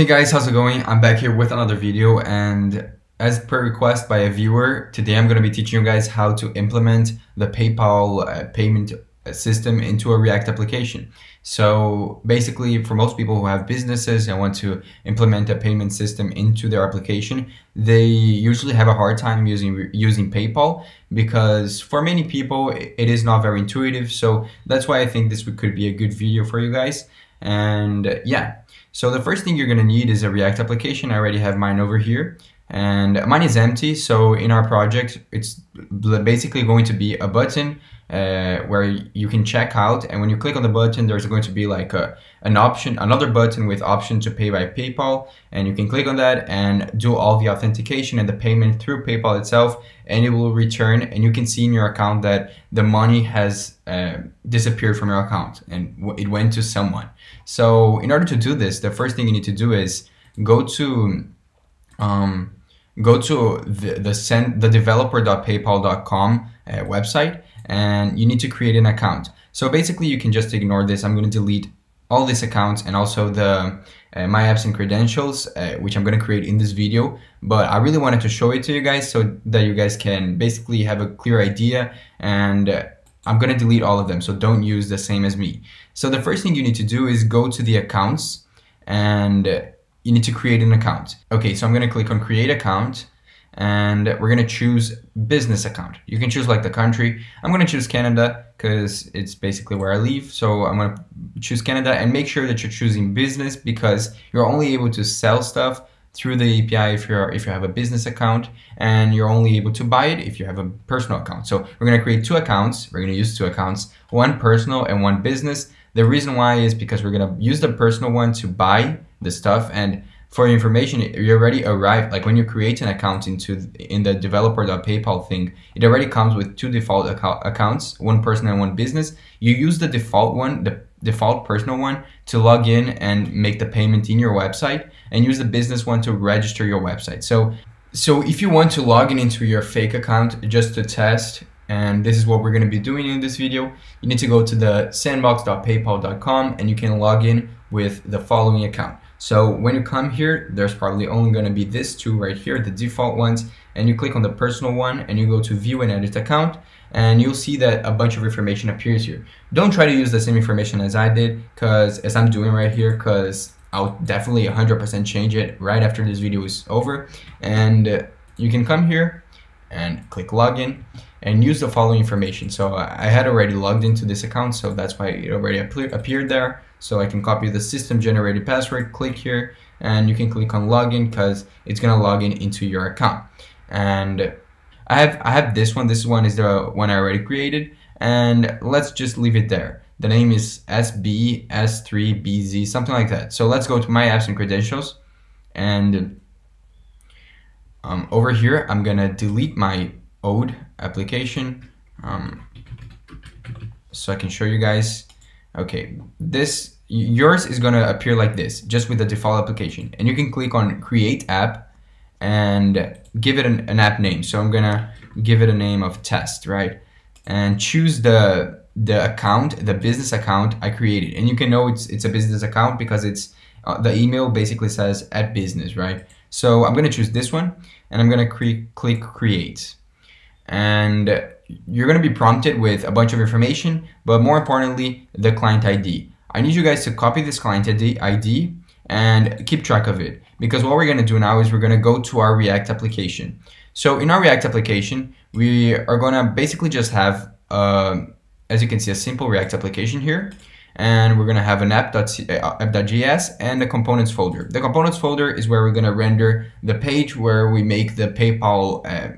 Hey guys, how's it going? I'm back here with another video and as per request by a viewer, today I'm going to be teaching you guys how to implement the PayPal uh, payment system into a React application. So basically for most people who have businesses and want to implement a payment system into their application, they usually have a hard time using using PayPal because for many people it is not very intuitive. So that's why I think this could be a good video for you guys. And yeah, so the first thing you're gonna need is a React application. I already have mine over here and mine is empty. So in our project, it's basically going to be a button uh, where you can check out. And when you click on the button, there's going to be like a, an option, another button with option to pay by PayPal. And you can click on that and do all the authentication and the payment through PayPal itself. And it will return and you can see in your account that the money has uh, disappeared from your account and it went to someone. So in order to do this, the first thing you need to do is go to um, go to the the, send, the developer.paypal.com uh, website and you need to create an account. So basically you can just ignore this. I'm going to delete all these accounts and also the uh, my apps and credentials, uh, which I'm going to create in this video. But I really wanted to show it to you guys so that you guys can basically have a clear idea and uh, I'm going to delete all of them. So don't use the same as me. So the first thing you need to do is go to the accounts and you need to create an account. Okay, so I'm going to click on create account and we're gonna choose business account. You can choose like the country. I'm gonna choose Canada because it's basically where I live. So I'm gonna choose Canada and make sure that you're choosing business because you're only able to sell stuff through the API if you're if you have a business account and you're only able to buy it if you have a personal account. So we're gonna create two accounts. We're gonna use two accounts, one personal and one business. The reason why is because we're gonna use the personal one to buy the stuff and for your information, you already arrive, like when you create an account into in the developer.paypal thing, it already comes with two default account, accounts, one personal and one business. You use the default one, the default personal one to log in and make the payment in your website and use the business one to register your website. So, so if you want to log in into your fake account just to test and this is what we're going to be doing in this video. You need to go to the sandbox.paypal.com and you can log in with the following account. So when you come here, there's probably only going to be this two right here, the default ones, and you click on the personal one and you go to view and edit account and you'll see that a bunch of information appears here. Don't try to use the same information as I did because as I'm doing right here because I'll definitely 100% change it right after this video is over and uh, you can come here and click login and use the following information. So I had already logged into this account so that's why it already appeared there. So I can copy the system generated password, click here, and you can click on login because it's gonna log in into your account. And I have I have this one. This one is the one I already created, and let's just leave it there. The name is SBS3BZ, something like that. So let's go to my apps and credentials, and um, over here I'm gonna delete my old application, um, so I can show you guys Okay, this yours is gonna appear like this, just with the default application. And you can click on create app and give it an, an app name. So I'm gonna give it a name of test, right? And choose the the account, the business account I created. And you can know it's it's a business account because it's uh, the email basically says at business, right? So I'm gonna choose this one and I'm gonna cre click create. And you're going to be prompted with a bunch of information, but more importantly, the client ID. I need you guys to copy this client ID and keep track of it because what we're going to do now is we're going to go to our React application. So in our React application, we are going to basically just have, uh, as you can see, a simple React application here. And we're to have an app.js and the components folder. The components folder is where we're to render the page where we make the PayPal uh,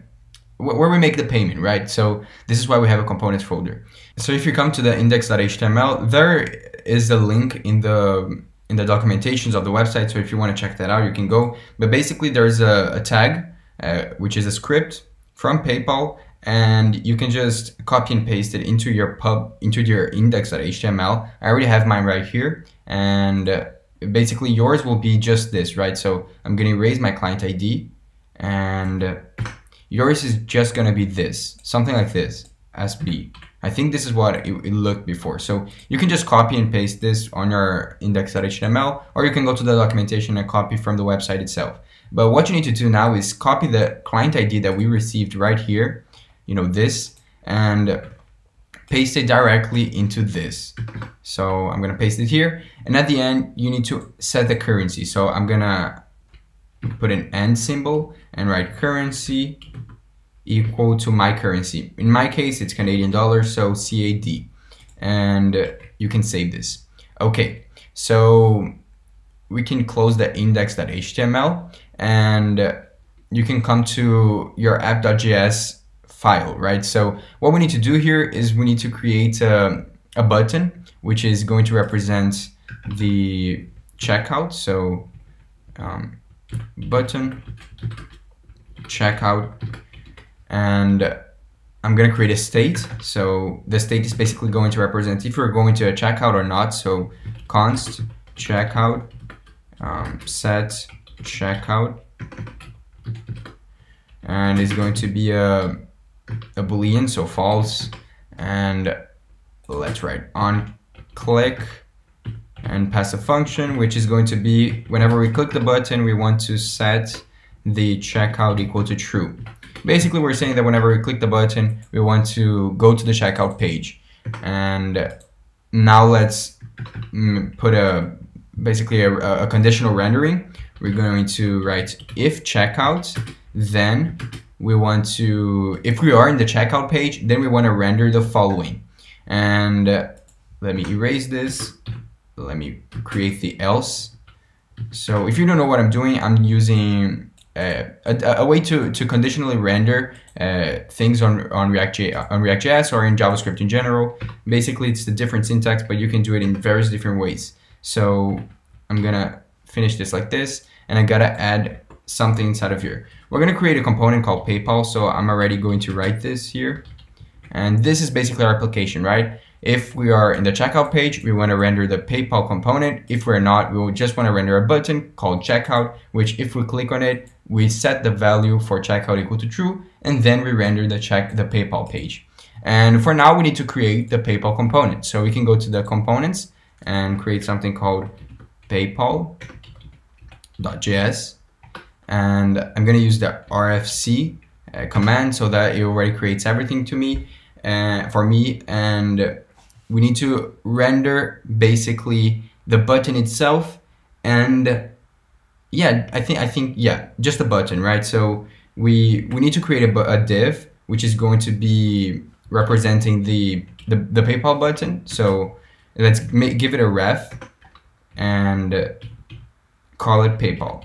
where we make the payment, right? So this is why we have a components folder. So if you come to the index.html, there is a link in the in the documentations of the website. So if you want to check that out, you can go. But basically, there's a, a tag, uh, which is a script from PayPal, and you can just copy and paste it into your pub into your index.html. I already have mine right here, and basically yours will be just this, right? So I'm going to erase my client ID and. Yours is just gonna be this, something like this, SB. I think this is what it, it, looked before. So you can just copy and paste this on your index.html, or you can go to the documentation and copy from the website itself. But what you need to do now is copy the client ID that we received right here, you know, this, and paste it directly into this. So I'm gonna paste it here. And at the end, you need to set the currency. So I'm gonna put an end symbol and write currency equal to my currency. In my case, it's Canadian dollars, so CAD. And you can save this. Okay, so we can close the index.html and you can come to your app.js file, right? So what we need to do here is we need to create a, a button, which is going to represent the checkout. So um, button checkout and I'm gonna create a state. So the state is basically going to represent if you're going to a checkout or not. So const checkout um, set checkout and it's going to be a, a boolean so false and let's write on click and pass a function which is going to be whenever we click the button we want to set the checkout equal to true basically we're saying that whenever we click the button, we want to go to the checkout page. And now let's mm, put a basically a, a conditional rendering. We're going to write if checkout, then we want to, if we are in the checkout page, then we want to render the following. And uh, let me erase this. Let me create the else. So if you don't know what I'm doing, I'm using uh, a, a, way to, to conditionally render uh, things on, on, React, J, on React.js or in JavaScript in general. Basically, it's the different syntax, but you can do it in various different ways. So I'm gonna finish this like this, and I gotta add something inside of here. We're gonna create a component called PayPal, so I'm already going to write this here. And this is basically our application, right? If we are in the checkout page, we want to render the PayPal component. If we're not, we will just want to render a button called checkout, which if we click on it, we set the value for checkout equal to true, and then we render the check the PayPal page. And for now, we need to create the PayPal component. So we can go to the components and create something called PayPal.js. And I'm to use the RFC uh, command so that it already creates everything to me uh, for me. And we need to render basically the button itself and yeah i think i think yeah just a button right? So we we need to create a, a div which is going to be representing the the, the paypal button. So let's make, give it a ref and call it paypal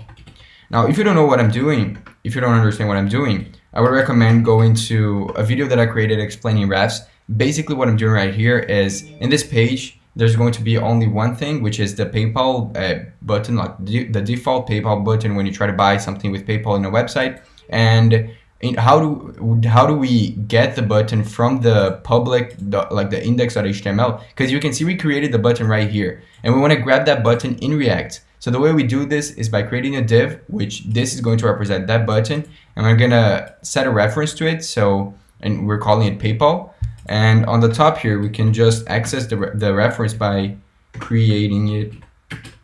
now if you don't know what i'm doing if you don't understand what i'm doing i would recommend going to a video that i created explaining refs. Basically what I'm doing right here is in this page, there's going to be only one thing, which is the PayPal uh, button, like the, default PayPal button when you try to buy something with PayPal in a website. And how do how do we get the button from the public the, like the index.html because you can see we created the button right here. And we want to grab that button in react so the way we do this is by creating a div which this is going to represent that button and we're gonna set a reference to it so and we're calling it paypal and on the top here, we can just access the, re the reference by creating it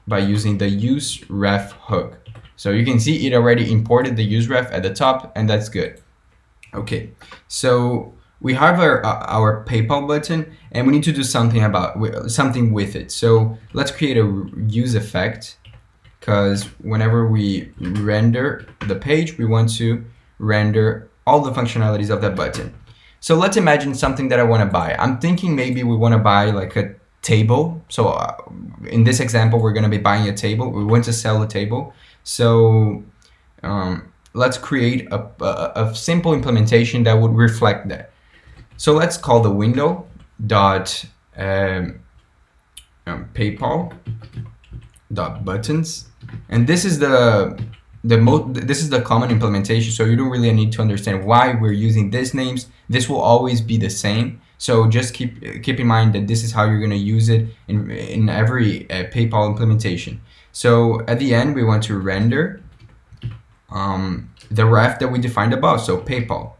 by using the use ref hook. So you can see it already imported the use ref at the top and that's good. Okay, so we have our, uh, our PayPal button and we need to do something about something with it. So let's create a use effect because whenever we render the page, we want to render all the functionalities of that button. So let's imagine something that I want to buy. I'm thinking maybe we want to buy like a table. So uh, in this example, we're going to be buying a table. We want to sell a table. So um, let's create a, a, a, simple implementation that would reflect that. So let's call the window dot um, um, PayPal dot buttons, and this is the the most this is the common implementation. So you don't really need to understand why we're using these names. This will always be the same. So just keep keep in mind that this is how you're going to use it in in every uh, PayPal implementation. So at the end we want to render um, the ref that we defined above. So PayPal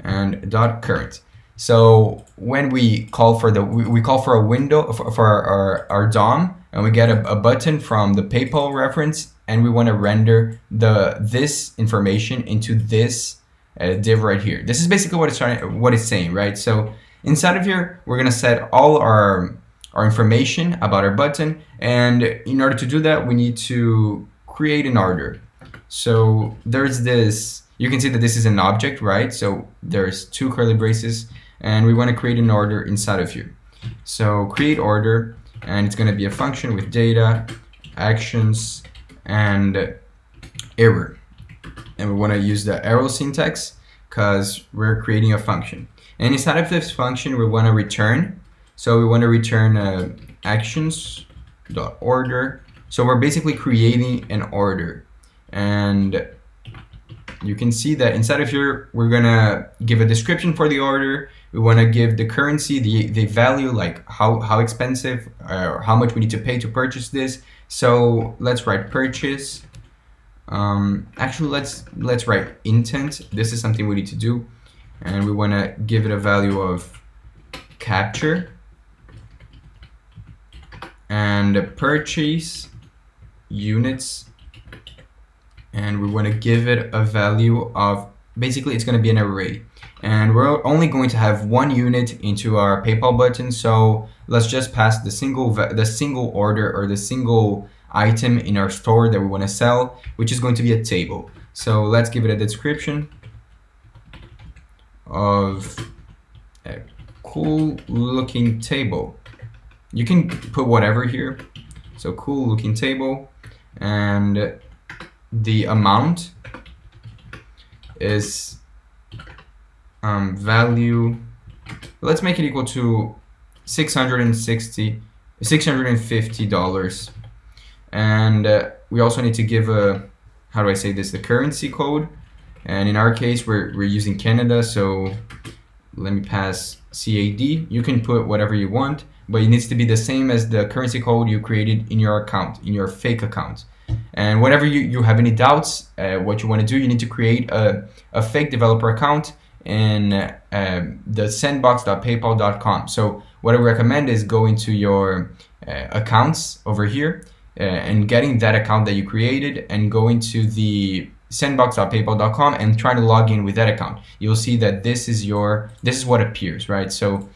and dot current. So when we call for the we, we call for a window for, for our, our, our DOM and we get a, a button from the PayPal reference and we want to render the this information into this uh, div right here. This is basically what it's trying what it's saying, right? So inside of here, we're gonna set all our our information about our button, and in order to do that, we need to create an order. So there's this. You can see that this is an object, right? So there's two curly braces, and we want to create an order inside of here. So create order, and it's going to be a function with data, actions, and error. And we want to use the arrow syntax because we're creating a function. And inside of this function, we want to return. So we want to return uh, actions dot order. So we're basically creating an order. And you can see that inside of here, we're gonna give a description for the order. We wanna give the currency, the, the value, like how, how expensive or how much we need to pay to purchase this. So let's write purchase. Um, actually, let's let's write intent. This is something we need to do. And we wanna give it a value of capture and purchase units and we want to give it a value of basically it's going to be an array and we're only going to have one unit into our PayPal button so let's just pass the single the single order or the single item in our store that we want to sell which is going to be a table. So let's give it a description of a cool looking table. You can put whatever here. So cool looking table and the amount is um, value let's make it equal to 660 650 dollars. And uh, we also need to give a how do I say this the currency code. And in our case we're, we're using Canada so let me pass CAD you can put whatever you want but it needs to be the same as the currency code you created in your account in your fake account. And whenever you, you have any doubts, uh, what you want to do, you need to create a, a fake developer account in um, the sandbox.paypal.com. So what I recommend is going to your uh, accounts over here uh, and getting that account that you created and going to the sandbox.paypal.com and trying to log in with that account. You'll see that this is your, this is what appears, right? So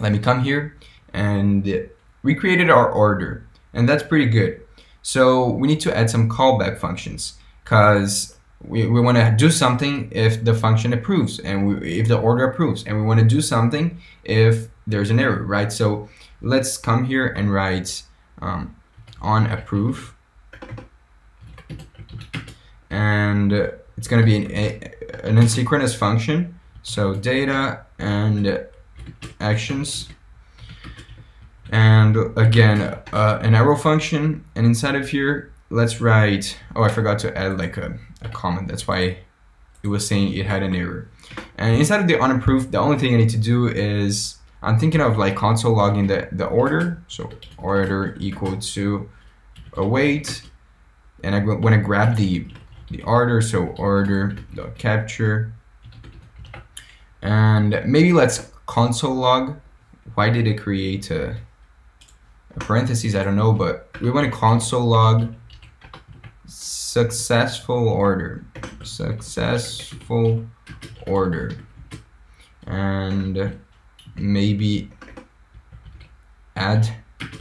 let me come here and we created our order and that's pretty good. So we need to add some callback functions because we, we want to do something if the function approves and we, if the order approves and we want to do something if there's an error, right? So let's come here and write um, on approve and it's going to be an, an asynchronous function. So data and actions and again uh, an arrow function and inside of here let's write oh I forgot to add like a, a comment. That's why it was saying it had an error. And inside of the unapproved the only thing I need to do is I'm thinking of like console logging the, the order. So order equal to await and I want to grab the the order so order the capture. And maybe let's console log. Why did it create a parentheses, I don't know, but we want to console log successful order. Successful order. And maybe add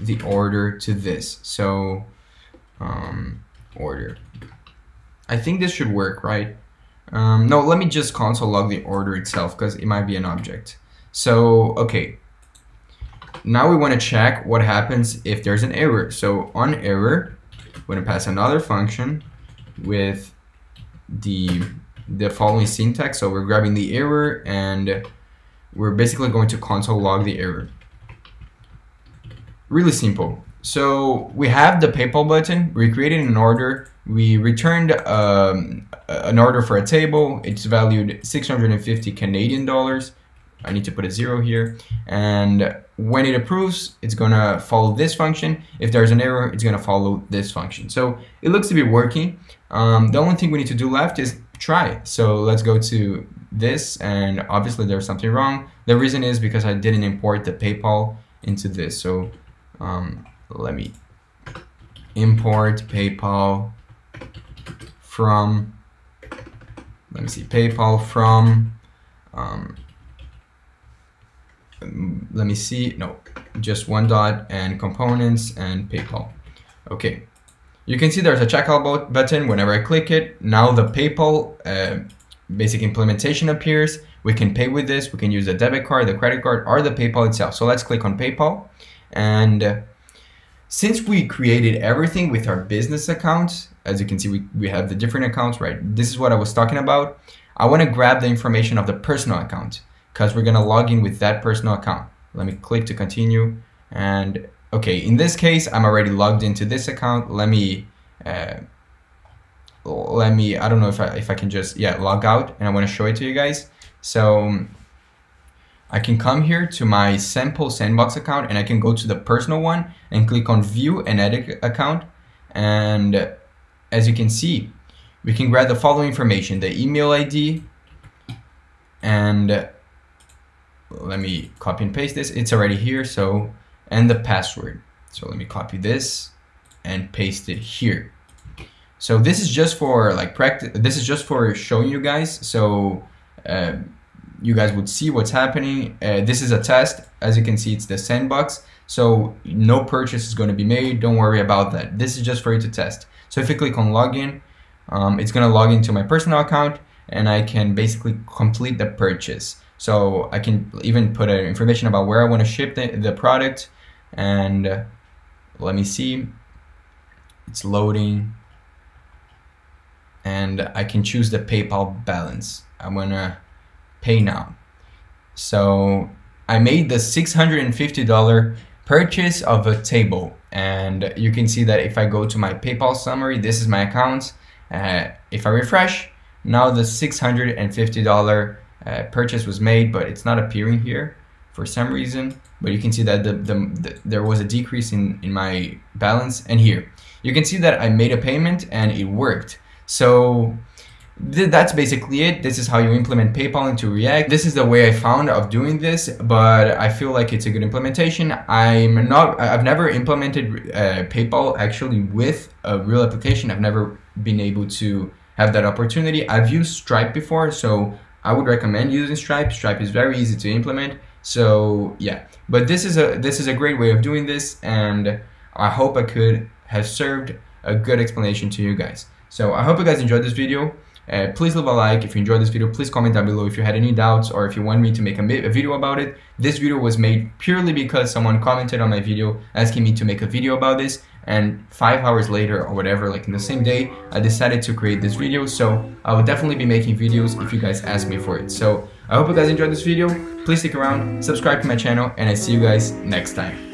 the order to this. So, um, order. I think this should work, right? Um, no, let me just console log the order itself because it might be an object. So, okay, now we want to check what happens if there's an error. So on error, we're going to pass another function with the the following syntax. So we're grabbing the error and we're basically going to console log the error. Really simple. So we have the PayPal button, we created an order, we returned um, an order for a table, it's valued 650 Canadian dollars. I need to put a zero here. And when it approves, it's gonna follow this function. If there's an error, it's gonna follow this function. So it looks to be working. Um, the only thing we need to do left is try. So let's go to this and obviously there's something wrong. The reason is because I didn't import the PayPal into this. So um, let me import PayPal from, let me see, PayPal from, um, let me see, no, just one dot and components and PayPal. Okay, you can see there's a checkout button. Whenever I click it, now the PayPal uh, basic implementation appears. We can pay with this. We can use the debit card, the credit card, or the PayPal itself. So let's click on PayPal. And uh, since we created everything with our business account, as you can see, we, we have the different accounts, right? This is what I was talking about. I want to grab the information of the personal account because we're going to log in with that personal account. Let me click to continue. And okay, in this case, I'm already logged into this account. Let me uh, let me, I don't know if I, if I can just, yeah, log out and I want to show it to you guys. So I can come here to my sample sandbox account and I can go to the personal one and click on view and edit account. And as you can see, we can grab the following information, the email ID and let me copy and paste this. It's already here. So, and the password. So let me copy this and paste it here. So this is just for like practice. This is just for showing you guys. So uh, you guys would see what's happening. Uh, this is a test. As you can see, it's the sandbox. So no purchase is going to be made. Don't worry about that. This is just for you to test. So if you click on login, um, it's going to log into my personal account and I can basically complete the purchase. So I can even put information about where I want to ship the, the product and let me see. It's loading and I can choose the PayPal balance. I'm gonna pay now. So I made the $650 purchase of a table and you can see that if I go to my PayPal summary, this is my account. Uh, if I refresh, now the $650 uh, purchase was made, but it's not appearing here for some reason. But you can see that the, the, the, there was a decrease in, in my balance. And here, you can see that I made a payment and it worked. So th that's basically it. This is how you implement PayPal into React. This is the way I found of doing this, but I feel like it's a good implementation. I'm not, I've never implemented uh, PayPal actually with a real application. I've never been able to have that opportunity. I've used Stripe before, so I would recommend using Stripe. Stripe is very easy to implement. So yeah, but this is a this is a great way of doing this, and I hope I could have served a good explanation to you guys. So I hope you guys enjoyed this video. Uh, please leave a like if you enjoyed this video. Please comment down below if you had any doubts or if you want me to make a, a, video about it. This video was made purely because someone commented on my video asking me to make a video about this and five hours later or whatever, like in the same day, I decided to create this video. So I will definitely be making videos if you guys ask me for it. So I hope you guys enjoyed this video. Please stick around, subscribe to my channel, and I see you guys next time.